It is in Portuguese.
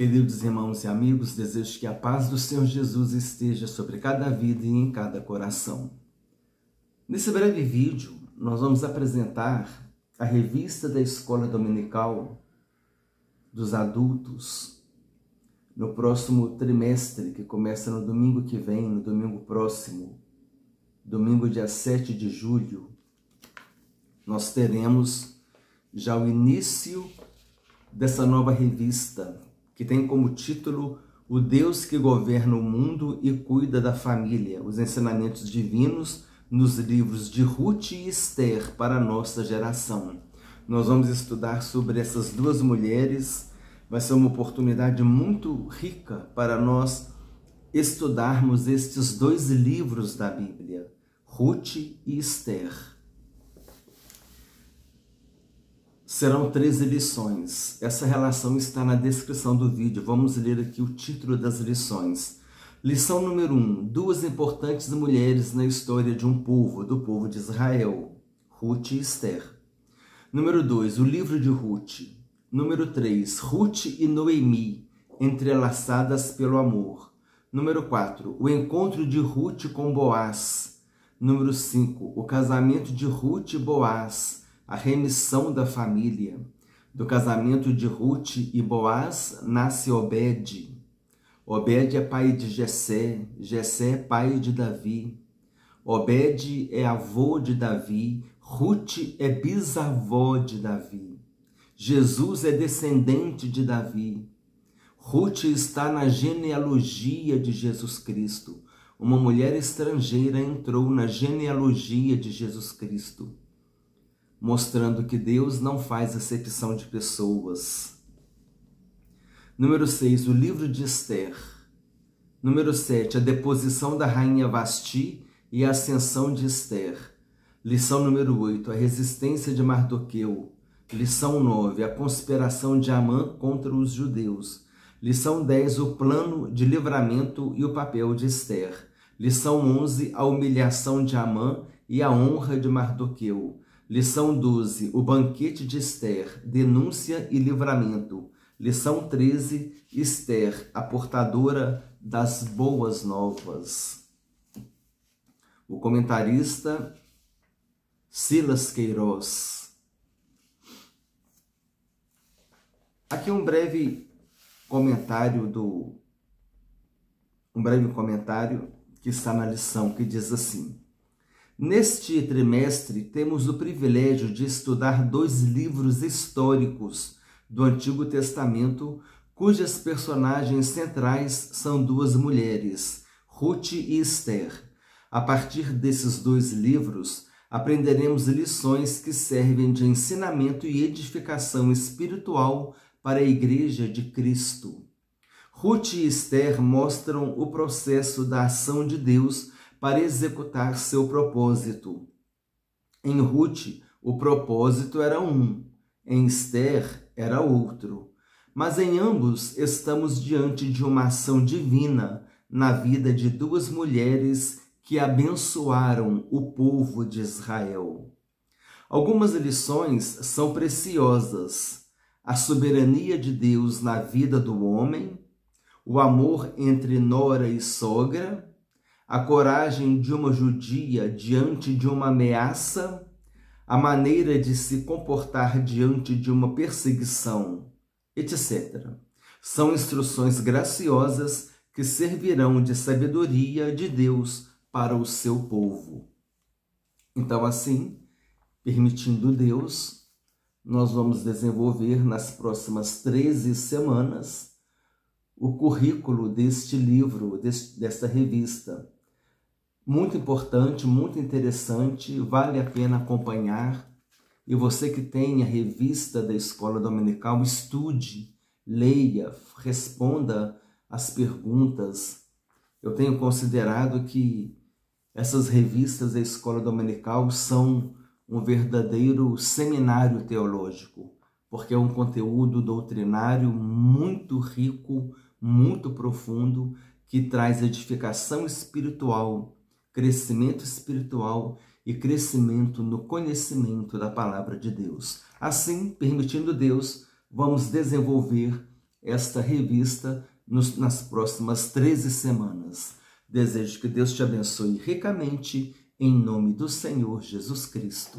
Queridos irmãos e amigos, desejo que a paz do Senhor Jesus esteja sobre cada vida e em cada coração. Nesse breve vídeo, nós vamos apresentar a revista da Escola Dominical dos Adultos no próximo trimestre, que começa no domingo que vem, no domingo próximo, domingo dia 7 de julho. Nós teremos já o início dessa nova revista que tem como título O Deus que governa o mundo e cuida da família, os ensinamentos divinos nos livros de Ruth e Esther para a nossa geração. Nós vamos estudar sobre essas duas mulheres. Vai ser uma oportunidade muito rica para nós estudarmos estes dois livros da Bíblia, Ruth e Esther. Serão 13 lições. Essa relação está na descrição do vídeo. Vamos ler aqui o título das lições. Lição número 1. Um, duas importantes mulheres na história de um povo, do povo de Israel. Ruth e Esther. Número 2. O livro de Ruth. Número 3. Ruth e Noemi, entrelaçadas pelo amor. Número 4. O encontro de Ruth com Boaz. Número 5. O casamento de Ruth e Boaz a remissão da família. Do casamento de Ruth e Boaz nasce Obed. Obed é pai de Jessé, Jessé é pai de Davi. Obed é avô de Davi, Ruth é bisavó de Davi. Jesus é descendente de Davi. Ruth está na genealogia de Jesus Cristo. Uma mulher estrangeira entrou na genealogia de Jesus Cristo mostrando que Deus não faz acepção de pessoas. Número 6, o livro de Esther. Número 7, a deposição da rainha Vasti e a ascensão de Esther. Lição número 8, a resistência de Mardoqueu. Lição 9, a conspiração de Amã contra os judeus. Lição 10, o plano de livramento e o papel de Esther. Lição 11, a humilhação de Amã e a honra de Mardoqueu. Lição 12: O banquete de Esther, denúncia e livramento. Lição 13: Esther, a portadora das boas novas. O comentarista Silas Queiroz. Aqui um breve comentário do um breve comentário que está na lição que diz assim: Neste trimestre, temos o privilégio de estudar dois livros históricos do Antigo Testamento, cujas personagens centrais são duas mulheres, Ruth e Esther. A partir desses dois livros, aprenderemos lições que servem de ensinamento e edificação espiritual para a Igreja de Cristo. Ruth e Esther mostram o processo da ação de Deus para executar seu propósito. Em Ruth, o propósito era um, em Esther era outro. Mas em ambos estamos diante de uma ação divina na vida de duas mulheres que abençoaram o povo de Israel. Algumas lições são preciosas. A soberania de Deus na vida do homem, o amor entre nora e sogra, a coragem de uma judia diante de uma ameaça, a maneira de se comportar diante de uma perseguição, etc. São instruções graciosas que servirão de sabedoria de Deus para o seu povo. Então, assim, permitindo Deus, nós vamos desenvolver nas próximas 13 semanas o currículo deste livro, desta revista muito importante, muito interessante, vale a pena acompanhar. E você que tem a revista da Escola Dominical, estude, leia, responda as perguntas. Eu tenho considerado que essas revistas da Escola Dominical são um verdadeiro seminário teológico, porque é um conteúdo doutrinário muito rico, muito profundo, que traz edificação espiritual crescimento espiritual e crescimento no conhecimento da palavra de Deus. Assim, permitindo Deus, vamos desenvolver esta revista nos, nas próximas 13 semanas. Desejo que Deus te abençoe ricamente, em nome do Senhor Jesus Cristo.